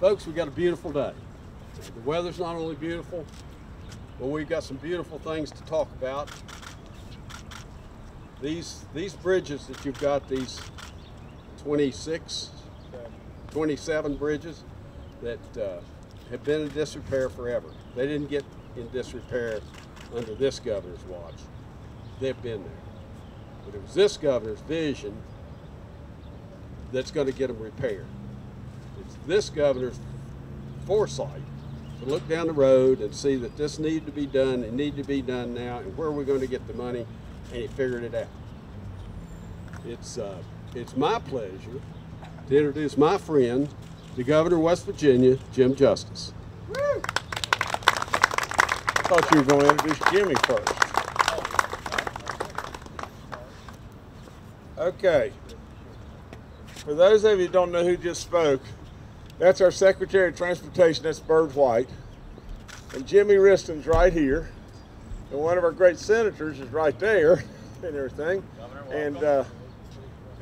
Folks, we've got a beautiful day. The weather's not only beautiful, but we've got some beautiful things to talk about. These these bridges that you've got, these 26, 27 bridges that uh, have been in disrepair forever. They didn't get in disrepair under this governor's watch. They've been there. But it was this governor's vision that's going to get them repaired. This governor's foresight to look down the road and see that this needed to be done and need to be done now and where are we going to get the money and he figured it out. It's, uh, it's my pleasure to introduce my friend, the governor of West Virginia, Jim Justice. I thought you were going to introduce Jimmy first. Okay. For those of you who don't know who just spoke, that's our Secretary of Transportation, that's Byrd White. And Jimmy Wriston's right here. And one of our great senators is right there and everything. and uh,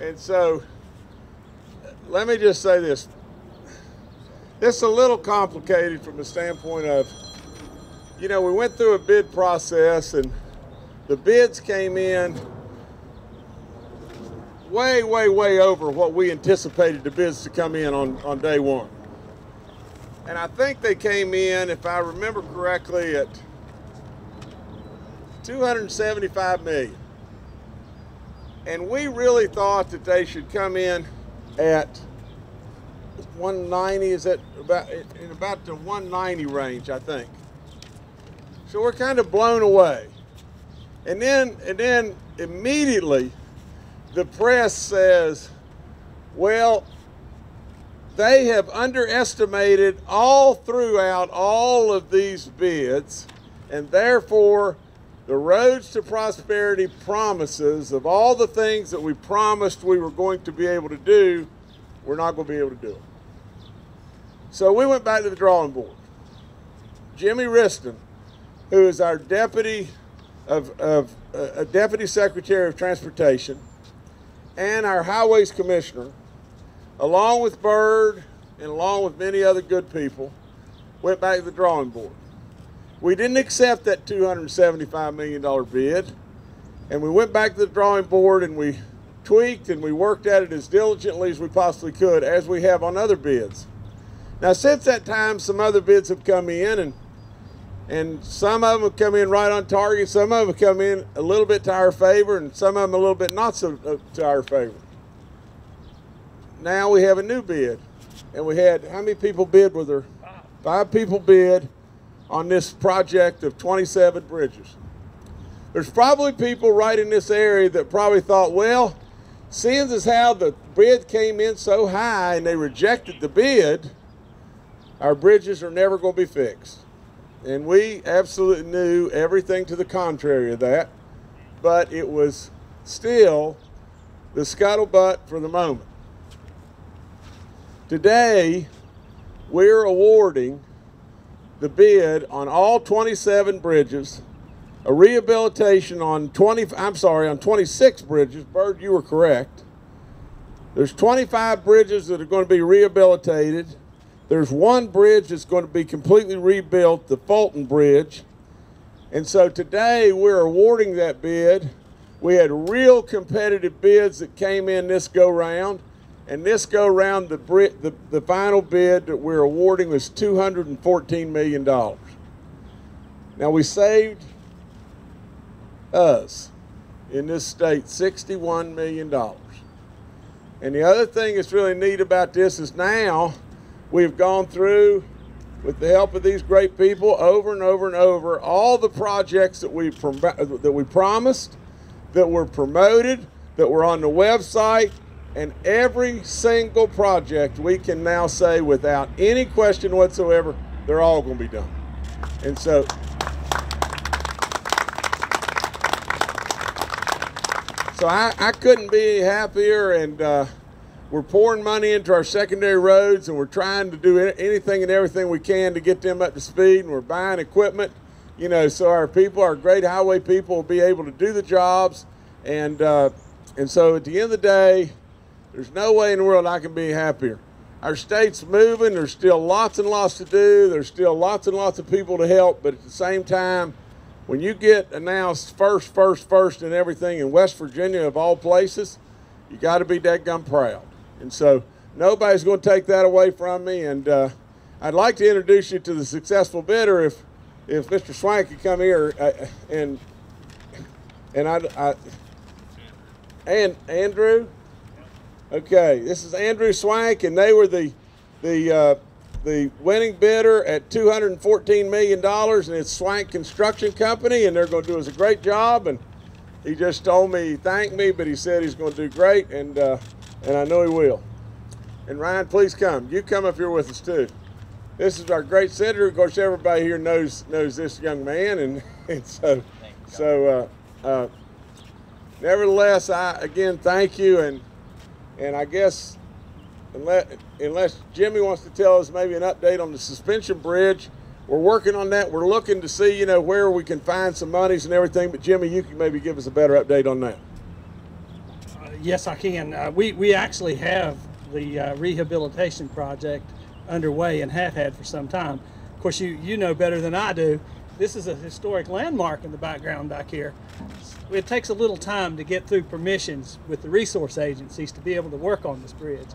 and so let me just say this. This is a little complicated from the standpoint of, you know, we went through a bid process and the bids came in way, way, way over what we anticipated the bids to come in on, on day one. And I think they came in, if I remember correctly, at 275 million. And we really thought that they should come in at 190, is that about in about the 190 range, I think. So we're kind of blown away. And then and then immediately the press says, well, they have underestimated all throughout all of these bids, and therefore the roads to prosperity promises of all the things that we promised we were going to be able to do, we're not going to be able to do it. So we went back to the drawing board. Jimmy Wriston, who is our deputy of, of uh, deputy secretary of transportation, and our highways commissioner, along with Byrd and along with many other good people, went back to the drawing board. We didn't accept that $275 million bid, and we went back to the drawing board and we tweaked and we worked at it as diligently as we possibly could, as we have on other bids. Now, since that time, some other bids have come in, and and some of them come in right on target. Some of them come in a little bit to our favor, and some of them a little bit not so uh, to our favor. Now we have a new bid, and we had how many people bid with her? Five people bid on this project of 27 bridges. There's probably people right in this area that probably thought, well, seeing as how the bid came in so high and they rejected the bid, our bridges are never going to be fixed. And we absolutely knew everything to the contrary of that, but it was still the scuttlebutt for the moment. Today, we're awarding the bid on all 27 bridges, a rehabilitation on 20, I'm sorry, on 26 bridges. Byrd, you were correct. There's 25 bridges that are going to be rehabilitated there's one bridge that's going to be completely rebuilt, the Fulton Bridge. And so today we're awarding that bid. We had real competitive bids that came in this go round. And this go round, the, the, the final bid that we're awarding was $214 million. Now we saved us in this state $61 million. And the other thing that's really neat about this is now We've gone through, with the help of these great people, over and over and over, all the projects that we, that we promised, that were promoted, that were on the website, and every single project we can now say without any question whatsoever, they're all going to be done. And so, so I, I couldn't be happier and uh, we're pouring money into our secondary roads and we're trying to do anything and everything we can to get them up to speed and we're buying equipment you know so our people our great highway people will be able to do the jobs and uh, and so at the end of the day there's no way in the world i can be happier our state's moving. There's still lots and lots to do. There's still lots and lots of people to help. But at the same time, when you get announced first, first, first in everything in West Virginia, of all places, you got to be that gum proud. And so nobody's going to take that away from me. And uh, I'd like to introduce you to the successful bidder if if Mr. Swank could come here uh, and and I, I and Andrew. Okay, this is Andrew Swank, and they were the the uh, the winning bidder at 214 million dollars, and it's Swank Construction Company, and they're going to do us a great job. And he just told me he thanked me, but he said he's going to do great, and uh, and I know he will. And Ryan, please come. You come up here with us too. This is our great senator. Of course, everybody here knows knows this young man, and, and so so. Uh, uh, nevertheless, I again thank you, and and I guess unless unless Jimmy wants to tell us maybe an update on the suspension bridge, we're working on that. We're looking to see you know where we can find some monies and everything. But Jimmy, you can maybe give us a better update on that. Yes, I can. Uh, we we actually have the uh, rehabilitation project underway and have had for some time. Of course, you you know better than I do. This is a historic landmark in the background back here. It takes a little time to get through permissions with the resource agencies to be able to work on this bridge.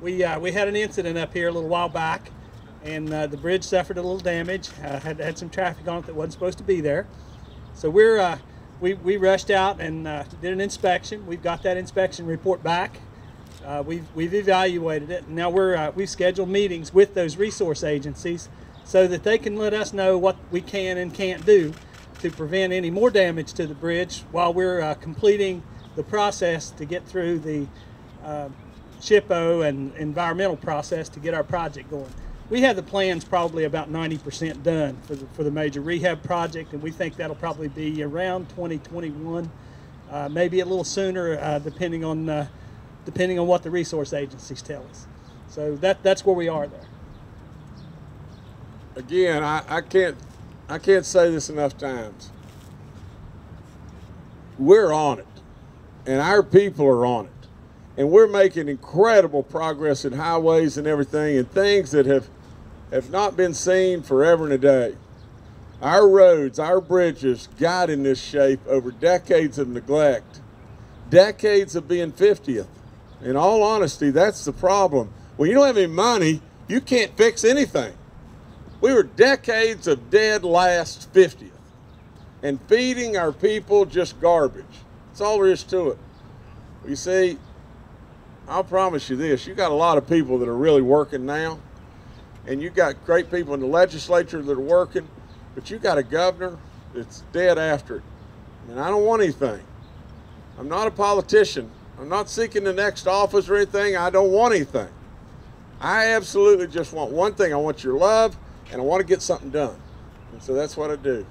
We uh, we had an incident up here a little while back, and uh, the bridge suffered a little damage. Uh, had had some traffic on it that wasn't supposed to be there. So we're uh, we, we rushed out and uh, did an inspection. We've got that inspection report back. Uh, we've, we've evaluated it. Now we're, uh, we've scheduled meetings with those resource agencies so that they can let us know what we can and can't do to prevent any more damage to the bridge while we're uh, completing the process to get through the uh, SHPO and environmental process to get our project going. We have the plans probably about 90% done for the, for the major rehab project, and we think that'll probably be around 2021, uh, maybe a little sooner, uh, depending on uh, depending on what the resource agencies tell us. So that that's where we are there. Again, I, I can't I can't say this enough times. We're on it, and our people are on it, and we're making incredible progress in highways and everything, and things that have have not been seen forever and a day. Our roads, our bridges got in this shape over decades of neglect, decades of being 50th. In all honesty, that's the problem. When you don't have any money, you can't fix anything. We were decades of dead last 50th and feeding our people just garbage. That's all there is to it. You see, I'll promise you this you got a lot of people that are really working now, and you got great people in the legislature that are working, but you got a governor that's dead after it. And I don't want anything. I'm not a politician. I'm not seeking the next office or anything. I don't want anything. I absolutely just want one thing. I want your love, and I want to get something done. And so that's what I do.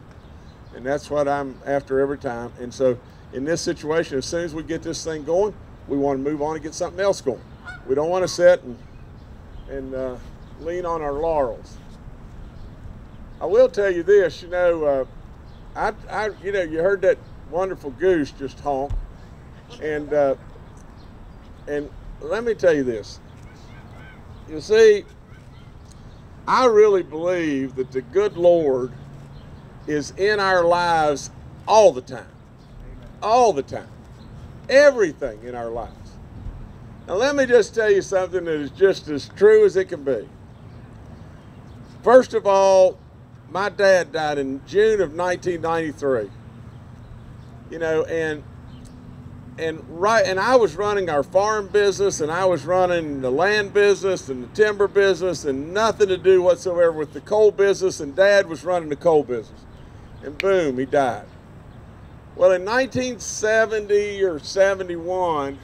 And that's what I'm after every time. And so in this situation, as soon as we get this thing going, we want to move on and get something else going. We don't want to sit and, and uh, lean on our laurels. I will tell you this, you know, uh, I, I, you know, you heard that wonderful goose just honk, and uh, and let me tell you this. You see, I really believe that the good Lord is in our lives all the time. All the time. Everything in our lives. Now, let me just tell you something that is just as true as it can be. First of all, my dad died in June of 1993. You know, and and right and I was running our farm business and I was running the land business and the timber business and nothing to do whatsoever with the coal business and dad was running the coal business. And boom, he died. Well, in 1970 or 71,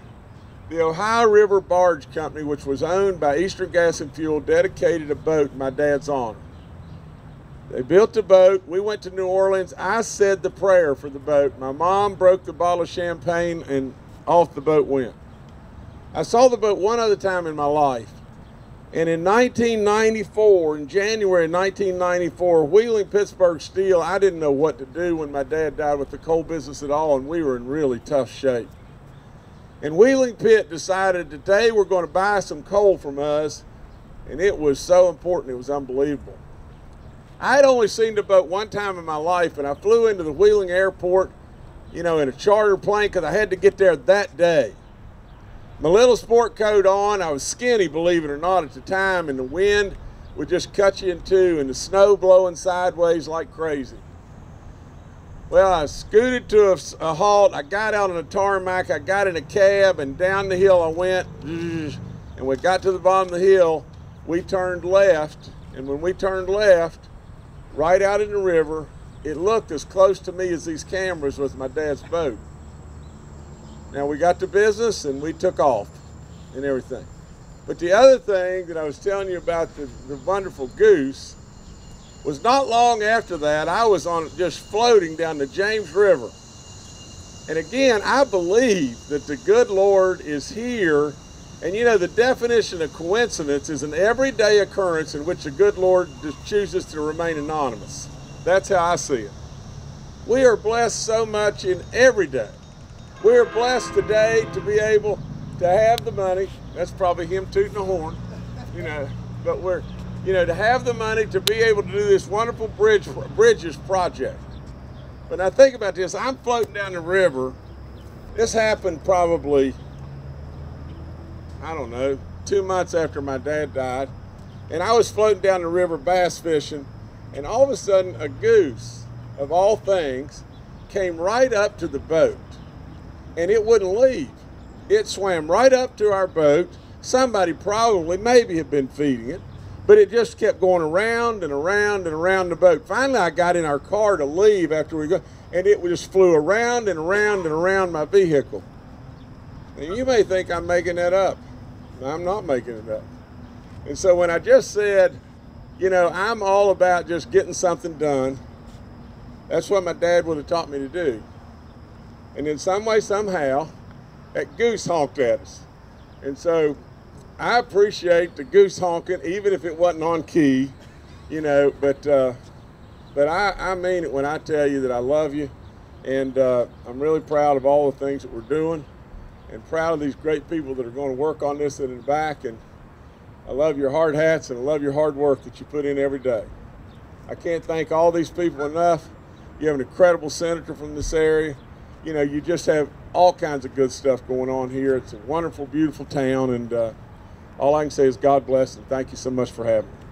the Ohio River Barge Company, which was owned by Eastern Gas and Fuel, dedicated a boat in my dad's honor. They built the boat. We went to New Orleans. I said the prayer for the boat. My mom broke the bottle of champagne and off the boat went. I saw the boat one other time in my life. And in 1994, in January 1994, Wheeling Pittsburgh Steel, I didn't know what to do when my dad died with the coal business at all, and we were in really tough shape. And Wheeling Pitt decided they were going to buy some coal from us And it was so important, it was unbelievable. I had only seen the boat one time in my life, and I flew into the Wheeling Airport, you know, in a charter plane because I had to get there that day. My little sport coat on, I was skinny, believe it or not, at the time, and the wind would just cut you in two, and the snow blowing sideways like crazy. Well, I scooted to a, a halt. I got out on the tarmac. I got in a cab, and down the hill I went. Mm. And we got to the bottom of the hill. We turned left, and when we turned left, right out in the river, it looked as close to me as these cameras with my dad's boat. Now we got to business and we took off and everything. But the other thing that I was telling you about the, the wonderful goose was not long after that I was on just floating down the James River. And again, I believe that the good Lord is here. And you know, the definition of coincidence is an everyday occurrence in which the good Lord chooses to remain anonymous. That's how I see it. We are blessed so much in every day. We are blessed today to be able to have the money. That's probably him tooting a horn, you know. But we're, you know, to have the money to be able to do this wonderful bridge bridges project. But now think about this. I'm floating down the river. This happened probably, I don't know, two months after my dad died. And I was floating down the river bass fishing, and all of a sudden a goose, of all things, came right up to the boat. And it wouldn't leave. It swam right up to our boat. Somebody probably, maybe, had been feeding it, but it just kept going around and around and around the boat. Finally, I got in our car to leave after we go, and it just flew around and around and around my vehicle. And you may think I'm making that up. I'm not making it up. And so when I just said, you know, I'm all about just getting something done, that's what my dad would have taught me to do. And in some way, somehow, that goose honked at us. And so I appreciate the goose honking, even if it wasn't on key, you know, but, uh, but I, I mean it when I tell you that I love you. And uh, I'm really proud of all the things that we're doing and proud of these great people that are going to work on this in the back. And I love your hard hats and I love your hard work that you put in every day. I can't thank all these people enough. You have an incredible senator from this area. You know, you just have all kinds of good stuff going on here. It's a wonderful, beautiful town, and uh, all I can say is God bless and thank you so much for having me.